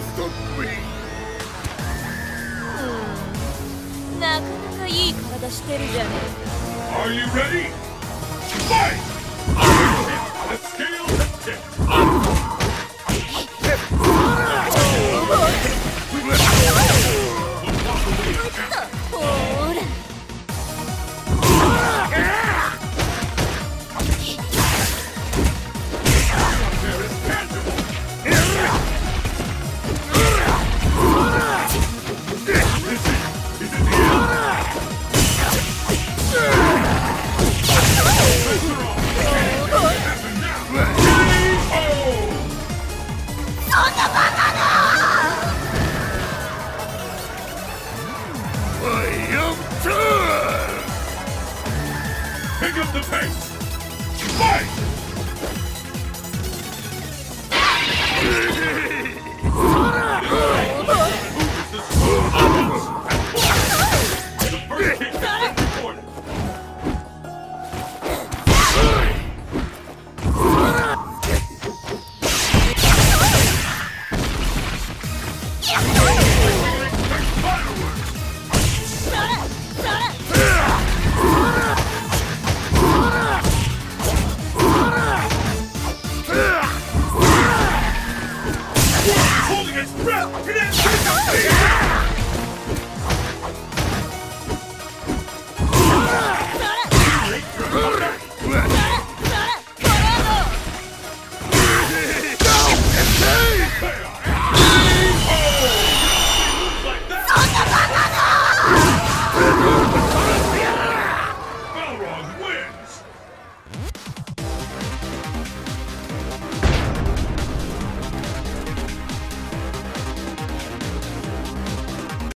stop me! なかなかいい体してるじゃねえか。Are you ready? Fight! Let's scale Pick up the pace! Yeah. 決めた